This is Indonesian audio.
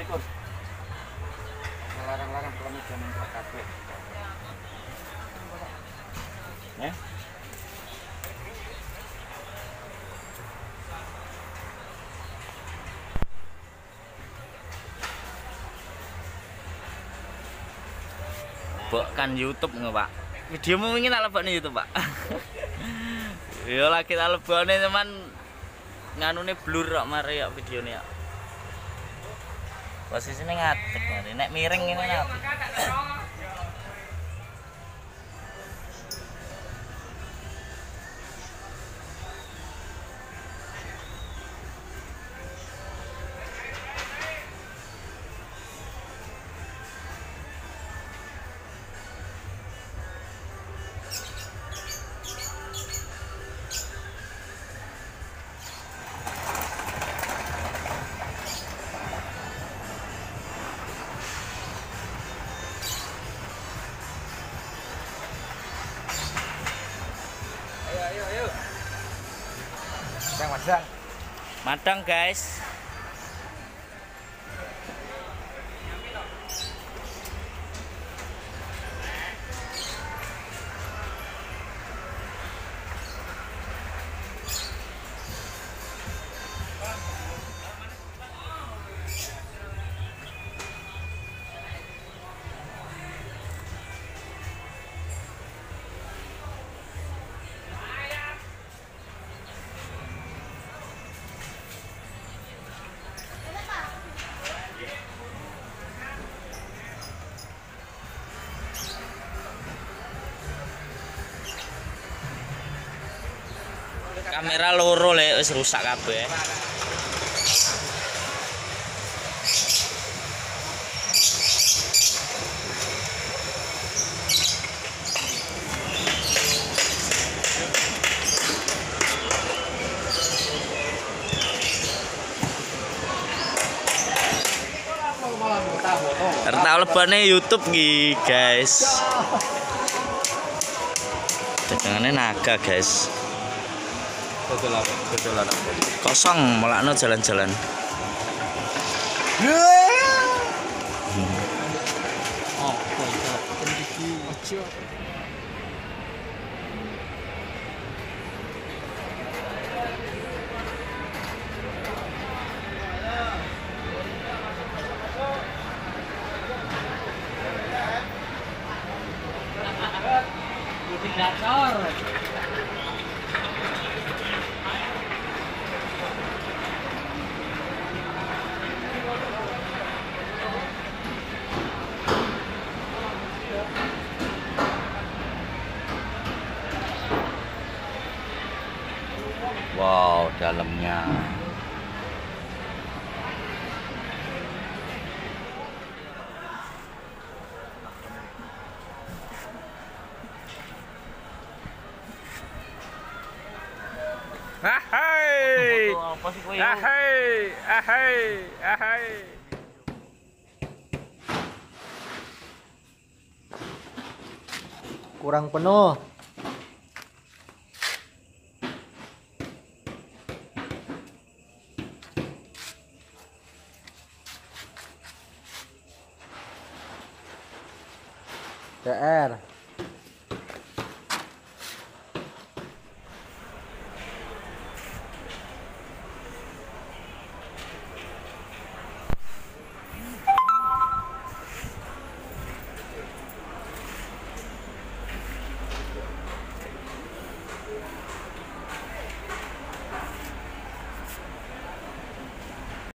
likur. Larang-larang jangan ke kafe. Ya. Bok kan YouTube nggak pak? Videomu ingin tak lebok nih YouTube pak? Ya lagi tak lebok nih teman nganu nih blur kok mari ya videonya ya. Posisinya ngadek mari, nek miring ini apa? Sang masang. Madang guys. Kamera loro le wis rusak kabeh. Tertawa lebane YouTube ki, guys. Dagangannya naga, guys. Kosong melakno jalan-jalan. Oh, Ojo. Wow, dalamnya. Ahai. Ahai, ahai, ahai. kurang penuh PR